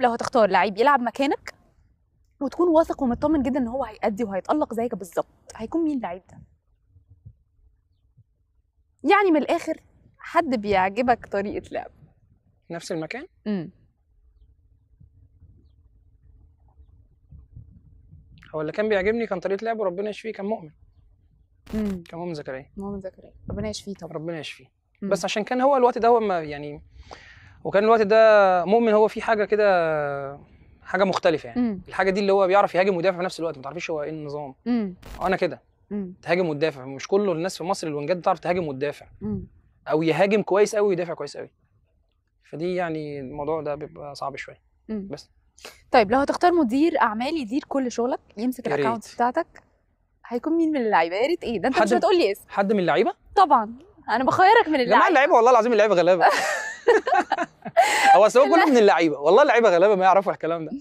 لو هتختار لعيب يلعب مكانك وتكون واثق ومطمن جدا إن هو هيأدي وهيتألق زيك بالظبط هيكون مين اللعيب ده؟ يعني من الآخر حد بيعجبك طريقة لعب. نفس المكان؟ امم هو اللي كان بيعجبني كان طريقة لعبه ربنا يشفيه كان مؤمن. امم كان مؤمن زكريا. مؤمن زكريا. ربنا يشفيه طبعا. ربنا يشفيه. بس عشان كان هو الوقت ده هو ما يعني وكان الوقت ده مؤمن هو في حاجة كده حاجة مختلفة يعني. امم الحاجة دي اللي هو بيعرف يهاجم ويدافع في نفس الوقت ما تعرفيش هو إيه النظام. امم أنا كده. تهاجم وتدافع مش كل الناس في مصر الوينجات بتعرف تهاجم وتدافع أو يهاجم كويس قوي ويدافع كويس قوي فدي يعني الموضوع ده بيبقى صعب شوية. مم. بس. طيب لو هتختار مدير أعمال يدير كل شغلك يمسك. الاكونت بتاعتك هيكون مين من اللعيبة؟ يا ريت إيه؟ ده أنت مش هتقول لي اسم. حد من اللعيبة؟ طبعا. أنا بخيرك من يا جماعة اللعيبة. اللعيبة والله العظيم اللعيبة غلابة. هو أصل هو كله من اللعيبة. والله اللعيبة غلابه ما يعرفوا الكلام ده.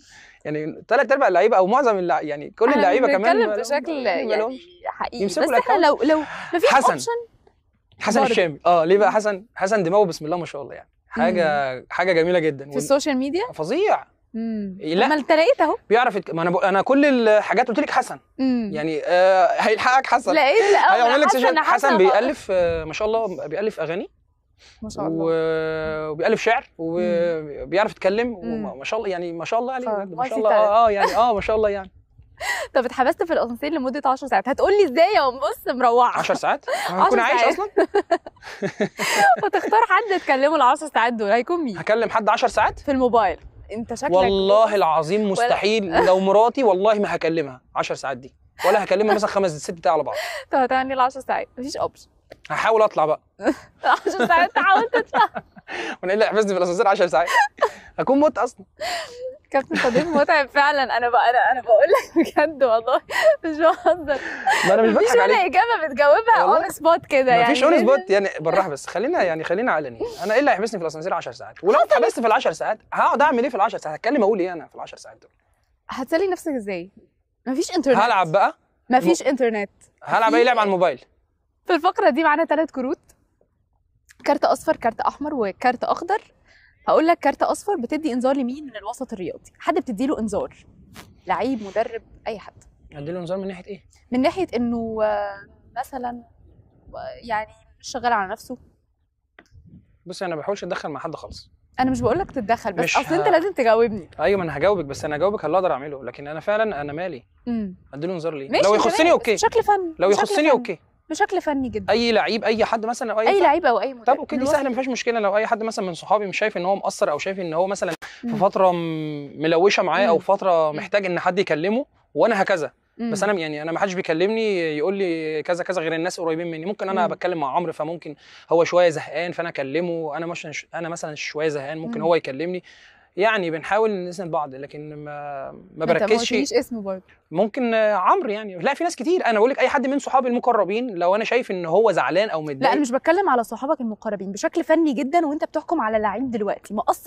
يعني ثلاث أرباع اللعيبة أو معظم اللع... يعني كل اللعيبة كمان بنتكلم ما- بشكل ما يعني. حقيقي. بس إحنا لو لو حسن. option حسن برضه. الشامي. آه ليه بقى؟ حسن حسن دماغه بسم الله ما شاء الله يعني. حاجة حاجة جميلة جدا. في ال social media؟ فظيع. امم لا. ما انت لقيت أهو. بيعرف يتك... ما أنا ب... أنا كل الحاجات قلت لك حسن. امم يعني آه هيلحقك حسن. لقيت لا هيعمل لك حسن حسن حسن بيألف آه، ما شاء الله بيألف أغاني. ما شاء الله. و- وبيألف شعر وبيعرف يتكلم. وما شاء الله يعني ما شاء الله عليه بجد ما شاء الله. آه آه، يعني آه ما شاء الله يعني. طب اتحبست في الأسانسير لمدة 10 ساعات. هتقول لي إزاي يا بص مروعه 10 ساعات؟ هكون عايش ساعات. أصلا؟ وتختار حد تكلمه ال 10 ساعات دول. هيكون مين؟ هكلم حد 10 ساعات؟ في الموبايل. انت شكلك والله العظيم مستحيل. لو مراتي والله ما هكلمها 10 ساعات دي. ولا هكلمها مثلا خمس ست دقايق على بعض. طب هتعني ال 10 ساعات؟ مفيش option هحاول أطلع بقى. 10 ساعات تحاول تطلع وأنا إيه اللي حبسني في الأسانسير 10 ساعات. هكون مت أصلا. كابتن صديق متعب فعلا. أنا بقى أنا أنا بقول لك بجد والله. مش بهزر. ما أنا مش بضحك ولا عليك. إجابة بتجاوبها. on spot كده يعني. مفيش on spot يعني بالراحة بس. خلينا يعني خلينا علني. أنا إيه اللي هيحبسني في الأسانسير 10 ساعات؟ ولو اتحبست في ال 10 ساعات هقعد أعمل إيه في ال 10 ساعات؟ هتكلم أقول إيه أنا في ال 10 ساعات دول؟ هتسلي نفسك إزاي؟ مفيش انترنت هلعب بقى. مفيش انترنت هلعب أي لعبة على الموبايل. في الفقرة دي معانا ثلاث كروت. كارت أصفر كارت أحمر وكارت أخضر. هقول لك كارت أصفر بتدي إنذار لمين؟ من الوسط الرياضي. حد بتدي له إنذار؟ لعيب مدرب أي حد. اديله إنذار من ناحية إيه؟ من ناحية إنه مثلا يعني مش شغال على نفسه. بص أنا ما بحاولش أتدخل مع حد خالص. أنا مش بقول لك تتدخل بس أصل ه- انت لازم تجاوبني. أيوه ما أنا هجاوبك بس أنا هجاوبك اللي أقدر أعمله. لكن أنا فعلا أنا مالي. امم اديله إنذار ليه؟ لو يخصني okay. بشكل فني لو يخصني. okay. بشكل فني جدا أي لعيب أي حد مثلا أو أي أي. لعيب أو أي مدرب طب okay دي سهلة ما فيهاش مشكلة لو أي حد مثلا من صحابي مش شايف إن هو مقصر أو شايف إن هو مثلا في. فترة ملوشة معاه أو. فترة. محتاج إن حد يكلمه وأنا هكذا مم. بس أنا يعني أنا ما حدش بيكلمني يقول لي كذا كذا غير الناس قريبين مني ممكن أنا مم. بتكلم مع عمرو فممكن هو شوية زهقان فأنا أكلمه أنا مش أنا مثلا شوية زهقان ممكن مم. هو يكلمني يعني بنحاول نسند بعض لكن ما ما انت ما بركزش. اسمه برضه. ممكن عمرو يعني. لا في ناس كتير. أنا بقول لك أي حد من صحابي المقربين لو أنا شايف إن هو زعلان أو لا متضايق أنا مش بتكلم على صحابك المقربين بشكل فني جدا وأنت بتحكم على لعيب دلوقتي. مقصر